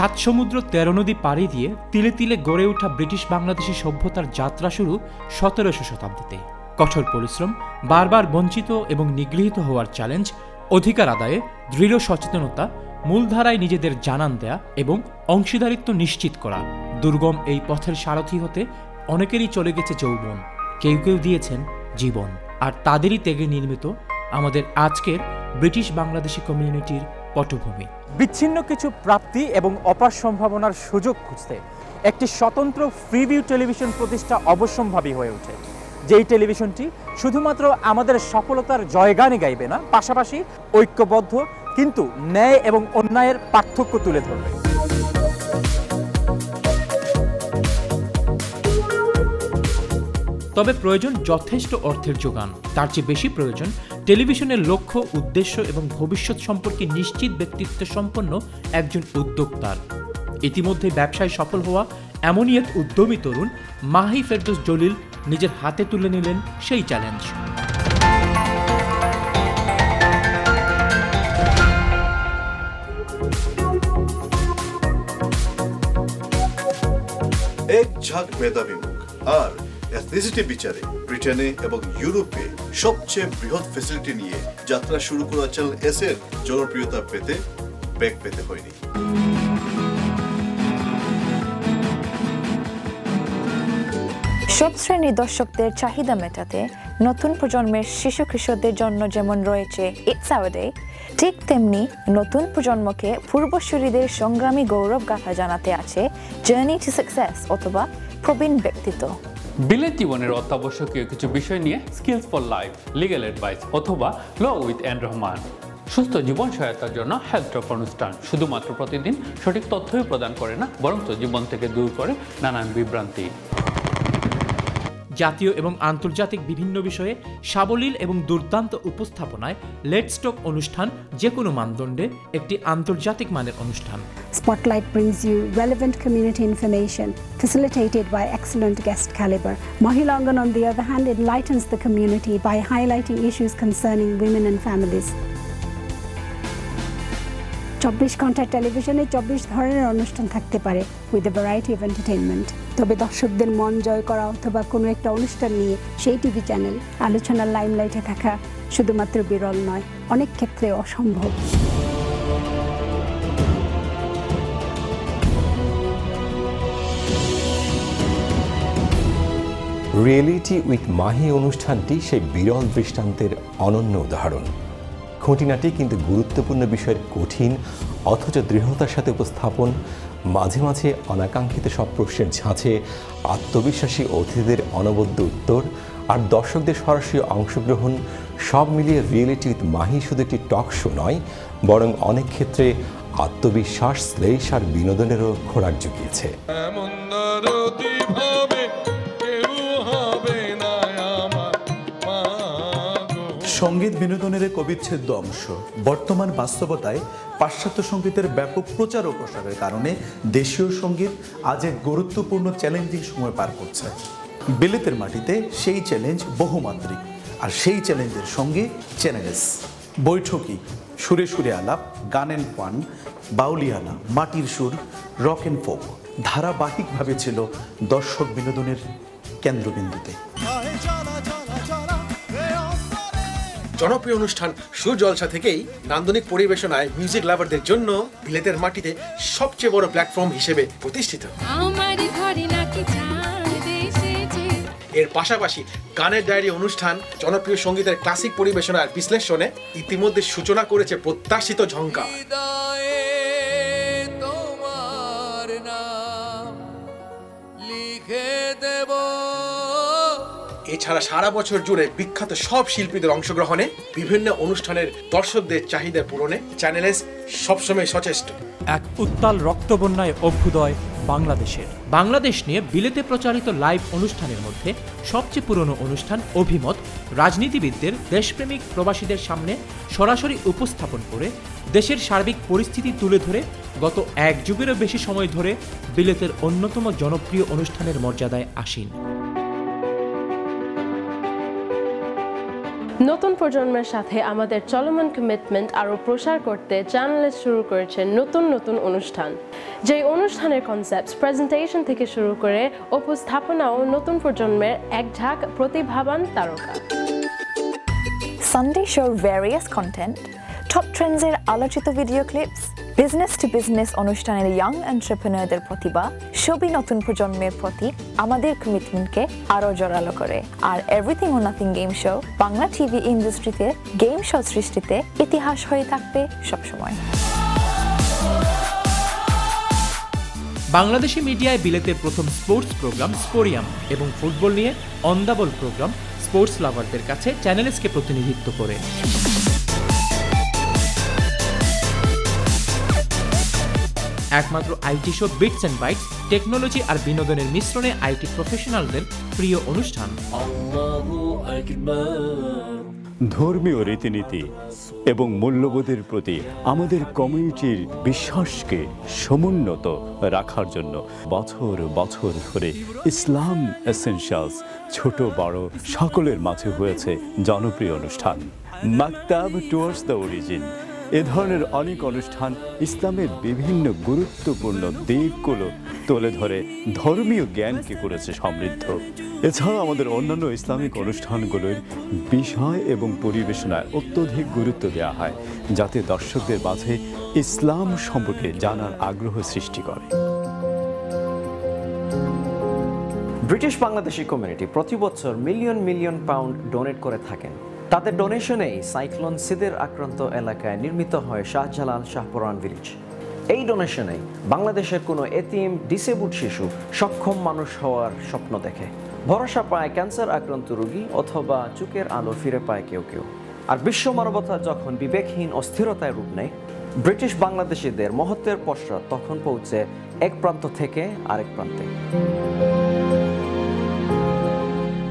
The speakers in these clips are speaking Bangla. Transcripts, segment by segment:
সাত সমুদ্র তেরো নদী পাড়ি দিয়ে তিলে তিলে গড়ে ওঠা ব্রিটিশ বাংলাদেশি সভ্যতার যাত্রা শুরু সতেরোশো শতাব্দীতে। কঠোর পরিশ্রম, বারবার বঞ্চিত এবং নিগৃহীত হওয়ার চ্যালেঞ্জ অধিকার আদায়ে দৃঢ় সচেতনতা, মূলধারায় নিজেদের জানান দেয়া এবং অংশীদারিত্ব নিশ্চিত করা দুর্গম এই পথের সারথি হতে অনেকেরই চলে গেছে যৌবন। কেউ কেউ দিয়েছেন জীবন। আর তাদেরই ত্যাগে নির্মিত আমাদের আজকের ব্রিটিশ বাংলাদেশি কমিউনিটির পটভূমি। বিচ্ছিন্ন কিছু প্রাপ্তি এবং অপার সম্ভাবনার সুযোগ খুঁজতে একটি স্বতন্ত্র ফ্রিভিউ টেলিভিশন প্রতিষ্ঠা অবশ্যম্ভাবী হয়ে ওঠে। যেই টেলিভিশনটি শুধুমাত্র আমাদের সফলতার জয়গানে গাইবে না পাশাপাশি ঐক্যবদ্ধ কিন্তু ন্যায় এবং অন্যায়ের পার্থক্য তুলে ধরবে। তবে প্রয়োজন যথেষ্ট অর্থের যোগান তার চেয়ে বেশি প্রয়োজন টেলিভিশনের লক্ষ্য, উদ্দেশ্য এবং ভবিষ্যৎ সম্পর্কে নিশ্চিত ব্যক্তিত্ব সম্পন্ন একজন উদ্যোক্তার। ইতিমধ্যে ব্যবসায় সফল হওয়া এমনই এক উদ্যমী তরুণ মাহি ফেরদোস জলিল নিজের হাতে তুলে নিলেন সেই চ্যালেঞ্জ এক ঝাঁক মেধাবী মুখ, আর এথনিসিটি বিচারে ব্রিটেনে এবং ইউরোপে সবচেয়ে বৃহৎ ফেসিলিটি নিয়ে যাত্রা শুরু করা চ্যানেল এস এর জনপ্রিয়তা পেতে বেগ পেতে হয়নি। সব শ্রেণির দর্শকদের চাহিদা মেটাতে নতুন প্রজন্মের শিশু কিশোরদের জন্য যেমন রয়েছে ইটস আওয়ার ঠিক তেমনি নতুন প্রজন্মকে পূর্বসূরীদের সংগ্রামী গৌরব গাথা জানাতে আছে জার্নি টু সাকসেস অথবা প্রবীণ ব্যক্তিত্ব। বিলেত জীবনের অত্যাবশ্যকীয় কিছু বিষয় নিয়ে skills for life legal advice অথবা ল উইথ এন রহমান সুস্থ জীবন সহায়তার জন্য হেলথ টপ অনুষ্ঠান শুধুমাত্র প্রতিদিন সঠিক তথ্যই প্রদান করে না, বরঞ্চ জীবন থেকে দূর করে নানান বিভ্রান্তি। জাতীয় এবং আন্তর্জাতিক বিভিন্ন বিষয়ে সাবলীল এবং দুর্দান্ত উপস্থাপনায় লেটস্টক অনুষ্ঠান যে কোনো মানদণ্ডে একটি আন্তর্জাতিক মানের অনুষ্ঠান। Spotlight brings you relevant community information facilitated by excellent guest calibre Mohilangan on the other hand it lightens the community by highlighting issues concerning women and families চব্বিশ ঘণ্টা টেলিভিশনে চব্বিশ ধরনের অনুষ্ঠান থাকতে পারে with a variety of entertainment তবে দর্শকদের মন জয় করা অথবা কোনো একটা অনুষ্ঠান নিয়ে সেই টিভি চ্যানেল আলোচনার লাইমলাইটে থাকা শুধুমাত্র বিরল নয়, অনেক ক্ষেত্রে অসম্ভব। রিয়েলিটি উইথ মাহি অনুষ্ঠানটি সেই বিরল দৃষ্টান্তের অনন্য উদাহরণ। খুঁটিনাটি কিন্তু গুরুত্বপূর্ণ বিষয়ের কঠিন, অথচ দৃঢ়তার সাথে উপস্থাপন, মাঝে মাঝে অনাকাঙ্ক্ষিত সব প্রশ্নের ঝাঁঝে, আত্মবিশ্বাসী অতিথিদের অনবদ্য উত্তর আর দর্শকদের সরাসরি অংশগ্রহণ, সব মিলিয়ে রিয়েলিটি উইথ মাহি শুধু একটি টক শো নয়, বরং অনেক ক্ষেত্রে আত্মবিশ্বাস, শ্লেষ আর বিনোদনেরও খোরাক জুগিয়েছে। সংগীত বিনোদনের এক অবিচ্ছেদ্য অংশ। বর্তমান বাস্তবতায় পাশ্চাত্য সঙ্গীতের ব্যাপক প্রচার ও প্রসারের কারণে দেশীয় সংগীত আজ এক গুরুত্বপূর্ণ চ্যালেঞ্জিং সময় পার করছে। বিলেতের মাটিতে সেই চ্যালেঞ্জ বহুমাত্রিক, আর সেই চ্যালেঞ্জের সঙ্গে চ্যানেলেস। বৈঠকি সুরে সুরে আলাপ গান অ্যান্ড পান বাউলিয়ানা, মাটির সুর, রক অ্যান্ড ফোক ধারাবাহিকভাবে ছিল দর্শক বিনোদনের কেন্দ্রবিন্দুতে। জনপ্রিয় অনুষ্ঠান সুজলসা থেকেই নান্দনিক পরিবেশনায় মিউজিক লাভারদের জন্য বিলেতের মাটিতে সবচেয়ে বড় প্ল্যাটফর্ম হিসেবে প্রতিষ্ঠিত। এর পাশাপাশি গানের ডায়েরি অনুষ্ঠান জনপ্রিয় সঙ্গীতের ক্লাসিক পরিবেশনার বিশ্লেষণে ইতিমধ্যে সূচনা করেছে প্রত্যাশিত ঝঙ্কা এছাড়া সারা বছর জুড়ে বিখ্যাত সব শিল্পীদের অংশগ্রহণে বিভিন্ন অনুষ্ঠানের দর্শকদের চাহিদা পূরণে চ্যানেলেস সবসময় সচেষ্ট। এক উত্তাল রক্তবন্যায় অভ্যুদয় বাংলাদেশের। বাংলাদেশ নিয়ে বিলেতে প্রচারিত লাইভ অনুষ্ঠানের মধ্যে সবচেয়ে পুরনো অনুষ্ঠান অভিমত রাজনীতিবিদদের দেশপ্রেমিক প্রবাসীদের সামনে সরাসরি উপস্থাপন করে দেশের সার্বিক পরিস্থিতি তুলে ধরে গত এক যুগেরও বেশি সময় ধরে বিলেতের অন্যতম জনপ্রিয় অনুষ্ঠানের মর্যাদায় আসীন। নতুন প্রজন্মের সাথে আমাদের চলমান কমিটমেন্ট আরও প্রসার করতে চ্যানেলে শুরু করেছে নতুন নতুন অনুষ্ঠান। যেই অনুষ্ঠানের কনসেপ্ট প্রেজেন্টেশন থেকে শুরু করে উপস্থাপনাও নতুন প্রজন্মের এক ঝাঁক প্রতিভাবান তারকা। সানডে শোর ভ্যারিয়াস কন্টেন্ট টপ ট্রেন্ডসের আলোচিত video clips business to business অনুষ্ঠানের ইয়াং এন্টারপ্রেনারদের প্রতিভা সবই নতুন প্রজন্মের প্রতি আমাদের কমিটমেন্টকে আরও জোরালো করে। আর everything or nothing game show Bangla TV ইন্ডাস্ট্রিতে গেম শো সৃষ্টিতে ইতিহাস হয়ে থাকবে সবসময়। বাংলাদেশি মিডিয়ায় বিলেতের প্রথম স্পোর্টস প্রোগ্রাম স্পোরিয়াম এবং ফুটবল নিয়ে অন্দাবল প্রোগ্রাম স্পোর্টস লাভারদের কাছে চ্যানেলসকে প্রতিনিধিত্ব করে। একমাত্র IT show bits and bytes technology আর বিনোদনের মিশ্রণে আইটি প্রফেশনালদের প্রিয় অনুষ্ঠান। ধর্মীয় রীতিনীতি এবং মূল্যবোধের প্রতি আমাদের কমিউনিটির বিশ্বাসকে সমুন্নত রাখার জন্য বছর বছর ধরে ইসলাম এসেনশিয়ালস ছোট বড় সকলের মাঝে হয়েছে জনপ্রিয় অনুষ্ঠান। মাকতাব টুয়ার্ডস দ্য অরিজিন এ ধরনের অনেক অনুষ্ঠান ইসলামের বিভিন্ন গুরুত্বপূর্ণ দিকগুলো তুলে ধরে ধর্মীয় জ্ঞানকে করেছে সমৃদ্ধ। এছাড়া আমাদের অন্যান্য ইসলামিক অনুষ্ঠানগুলোর বিষয় এবং পরিবেশনায় অত্যধিক গুরুত্ব দেওয়া হয়, যাতে দর্শকদের মাঝে ইসলাম সম্পর্কে জানার আগ্রহ সৃষ্টি করে। ব্রিটিশ বাংলাদেশি কমিউনিটি প্রতি বছর মিলিয়ন মিলিয়ন পাউন্ড ডোনেট করে থাকেন। তাদের ডোনেশনেই সাইক্লোন সিদের আক্রান্ত এলাকায় নির্মিত হয় শাহজালাল শাহপুরান ভিলেজ। এই ডোনেশনে বাংলাদেশের কোনো এতিম, ডিসেবলড শিশু সক্ষম মানুষ হওয়ার স্বপ্ন দেখে। ভরসা পায় ক্যান্সার আক্রান্ত রোগী অথবা চুকের আলো ফিরে পায় কেউ কেউ। আর বিশ্ব মানবতা যখন বিবেকহীন অস্থিরতায় রূপ নেয়, ব্রিটিশ বাংলাদেশিদের মহত্বের পশ্চাৎ তখন পৌঁছে এক প্রান্ত থেকে আরেক প্রান্তে।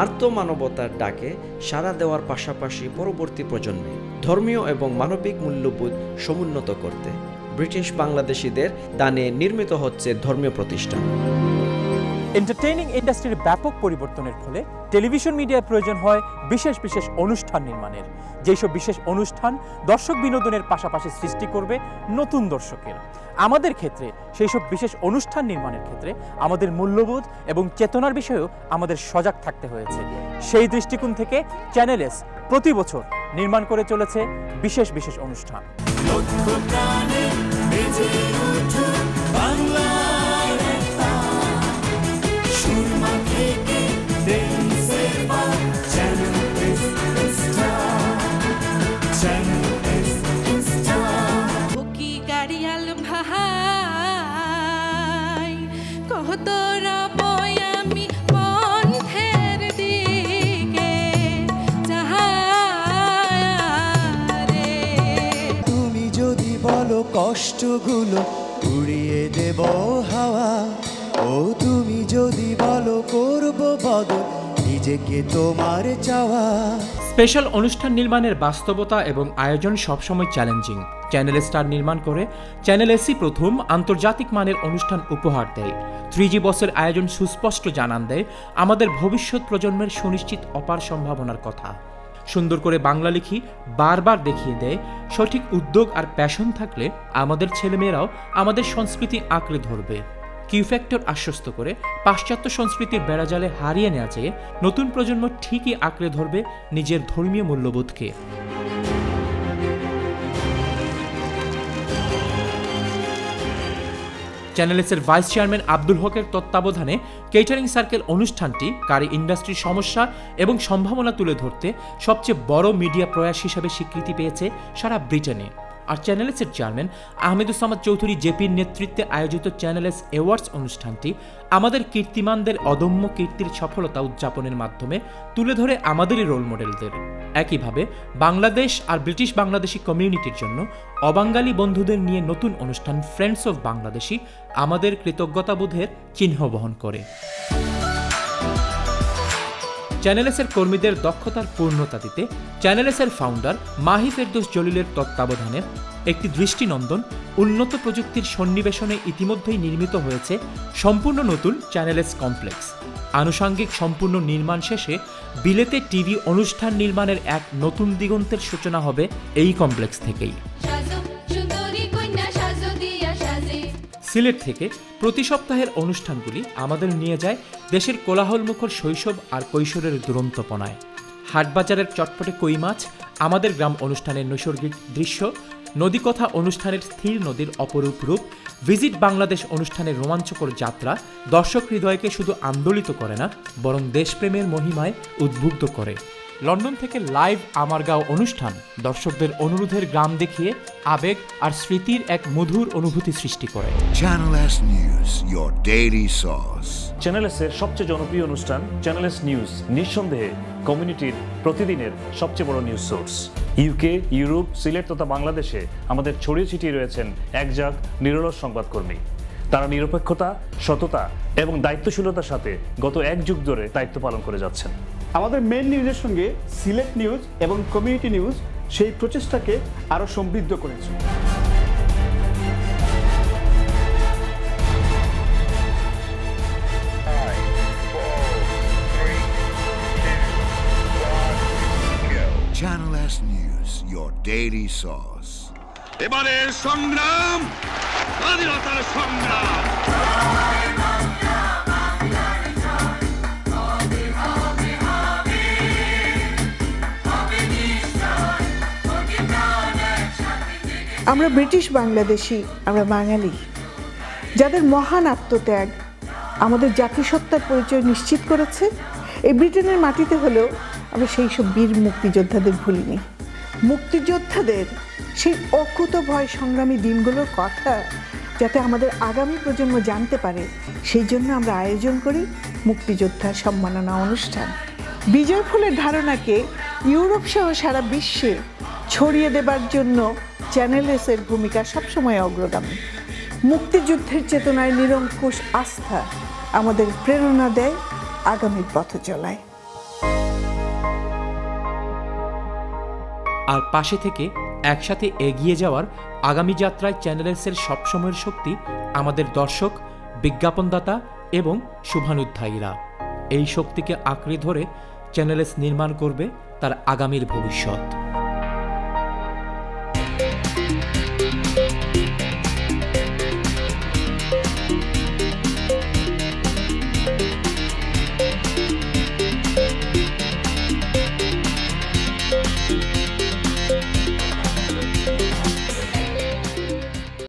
আর্ত মানবতার ডাকে সাড়া দেওয়ার পাশাপাশি পরবর্তী প্রজন্মে ধর্মীয় এবং মানবিক মূল্যবোধ সমুন্নত করতে ব্রিটিশ বাংলাদেশিদের দানে নির্মিত হচ্ছে ধর্মীয় প্রতিষ্ঠান। এন্টারটেইনিং ইন্ডাস্ট্রির ব্যাপক পরিবর্তনের ফলে টেলিভিশন মিডিয়ায় প্রয়োজন হয় বিশেষ বিশেষ অনুষ্ঠান নির্মাণের। যেসব বিশেষ অনুষ্ঠান দর্শক বিনোদনের পাশাপাশি সৃষ্টি করবে নতুন দর্শকের। আমাদের ক্ষেত্রে সেই সব বিশেষ অনুষ্ঠান নির্মাণের ক্ষেত্রে আমাদের মূল্যবোধ এবং চেতনার বিষয়েও আমাদের সজাগ থাকতে হয়েছে। সেই দৃষ্টিকোণ থেকে চ্যানেল এস প্রতি বছর নির্মাণ করে চলেছে বিশেষ বিশেষ অনুষ্ঠান। কষ্টগুলো উড়িয়ে দেব হাওয়া ও তুমি যদি নিজেকে তোমার চাওয়া। স্পেশাল অনুষ্ঠান নির্মাণের বাস্তবতা এবং আয়োজন সবসময় চ্যালেঞ্জিং। চ্যানেল স্টার নির্মাণ করে চ্যানেল এসি প্রথম আন্তর্জাতিক মানের অনুষ্ঠান উপহার দেয়। থ্রি জি বসের আয়োজন সুস্পষ্ট জানান দেয় আমাদের ভবিষ্যৎ প্রজন্মের সুনিশ্চিত অপার সম্ভাবনার কথা। সুন্দর করে বাংলা লিখি বারবার দেখিয়ে দেয়, সঠিক উদ্যোগ আর প্যাশন থাকলে আমাদের ছেলেমেয়েরাও আমাদের সংস্কৃতি আঁকড়ে ধরবে। কিউ ফ্যাক্টর আশ্বস্ত করে পাশ্চাত্য সংস্কৃতির বেড়াজালে হারিয়ে নেওয়া চেয়ে নতুন প্রজন্ম ঠিকই আঁকড়ে ধরবে নিজের ধর্মীয় মূল্যবোধকে। চ্যানেলসের ভাইস চেয়ারম্যান আব্দুল হকের তত্ত্বাবধানে কেটারিং সার্কেল অনুষ্ঠানটি কারি ইন্ডাস্ট্রির সমস্যা এবং সম্ভাবনা তুলে ধরতে সবচেয়ে বড় মিডিয়া প্রয়াস হিসেবে স্বীকৃতি পেয়েছে সারা ব্রিটেনে। আর চ্যানেলসের চেয়ারম্যান আহমেদুসামাদ চৌধুরী জেপির নেতৃত্বে আয়োজিত চ্যানেলস অ্যাওয়ার্ডস অনুষ্ঠানটি আমাদের কীর্তিমানদের অদম্য কীর্তির সফলতা উদযাপনের মাধ্যমে তুলে ধরে আমাদেরই রোল মডেলদের একইভাবে বাংলাদেশ আর ব্রিটিশ বাংলাদেশি কমিউনিটির জন্য অবাঙ্গালী বন্ধুদের নিয়ে নতুন অনুষ্ঠান ফ্রেন্ডস অফ বাংলাদেশি আমাদের কৃতজ্ঞতাবোধের চিহ্ন বহন করে। চ্যানেলসের কর্মীদের দক্ষতার পূর্ণতা দিতে চ্যানেলসের ফাউন্ডার মাহি ফেরদোস জলিলের তত্ত্বাবধানে একটি দৃষ্টিনন্দন উন্নত প্রযুক্তির সন্নিবেশনে ইতিমধ্যেই নির্মিত হয়েছে সম্পূর্ণ নতুন চ্যানেলেস কমপ্লেক্স। আনুষাঙ্গিক সম্পূর্ণ নির্মাণ শেষে বিলেতে টিভি অনুষ্ঠান নির্মাণের এক নতুন দিগন্তের সূচনা হবে এই কমপ্লেক্স থেকেই। সিলেট থেকে প্রতি সপ্তাহের অনুষ্ঠানগুলি আমাদের নিয়ে যায় দেশের কোলাহলমুখর শৈশব আর কৈশোরের দুরন্তপনায়। হাটবাজারের চটপটে কই মাছ আমাদের গ্রাম অনুষ্ঠানের নৈসর্গিক দৃশ্য, নদীকথা অনুষ্ঠানের স্থির নদীর অপরূপ রূপ, ভিজিট বাংলাদেশ অনুষ্ঠানের রোমাঞ্চকর যাত্রা দর্শক হৃদয়কে শুধু আন্দোলিত করে না, বরং দেশপ্রেমের মহিমায় উদ্বুদ্ধ করে। লন্ডন থেকে লাইভ আমার গাঁও অনুষ্ঠান দর্শকদের অনুরোধের গ্রাম দেখিয়ে আবেগ আর স্মৃতির এক মধুর অনুভূতি সৃষ্টি করে। Channel S News, your daily source. Channel S এর সবচেয়ে জনপ্রিয় অনুষ্ঠান চ্যানেল এস নিউজ নিঃসন্দেহে কমিউনিটির প্রতিদিনের সবচেয়ে বড় news source UK Europe Sylhet তথা বাংলাদেশে আমাদের ছড়িয়ে ছিটিয়ে রয়েছেন একজাক নিরলস সংবাদকর্মী। তারা নিরপেক্ষতা সততা এবং দায়িত্বশীলতার সাথে গত এক যুগ ধরে দায়িত্ব পালন করে যাচ্ছেন। আমাদের মেন নিউজের সঙ্গে সিলেট নিউজ এবং কমিউনিটি নিউজ সেই প্রচেষ্টাকে আরও সমৃদ্ধ করেছে Channel S News, your daily source. এবারের সংগ্রাম স্বাধীনতার সংগ্রাম আমরা ব্রিটিশ বাংলাদেশি, আমরা বাঙালি। যাদের মহান আত্মত্যাগ আমাদের জাতিসত্তার পরিচয় নিশ্চিত করেছে, এই ব্রিটেনের মাটিতে হলেও আমরা সেই সব বীর মুক্তিযোদ্ধাদের ভুলিনি। মুক্তিযোদ্ধাদের সেই অকুত ভয় সংগ্রামী দিনগুলোর কথা যাতে আমাদের আগামী প্রজন্ম জানতে পারে, সেই জন্য আমরা আয়োজন করি মুক্তিযোদ্ধা সম্মাননা অনুষ্ঠান। বিজয় ফুলের ধারণাকে ইউরোপ সহ সারা বিশ্বে ছড়িয়ে দেবার জন্য চ্যানেল ভূমিকা সবসময় অগ্রগামী। মুক্তিযুদ্ধের চেতনায় নিরঙ্কুশ আস্থা আমাদের প্রেরণা দেয় আগামীর পথ চলায়। আর পাশে থেকে একসাথে এগিয়ে যাওয়ার আগামী যাত্রায় চ্যানেলসের সবসময়ের শক্তি আমাদের দর্শক, বিজ্ঞাপনদাতা এবং শুভানুধ্যায়ীরা। এই শক্তিকে আঁকড়ে ধরে চ্যানেলস নির্মাণ করবে তার আগামীর ভবিষ্যৎ।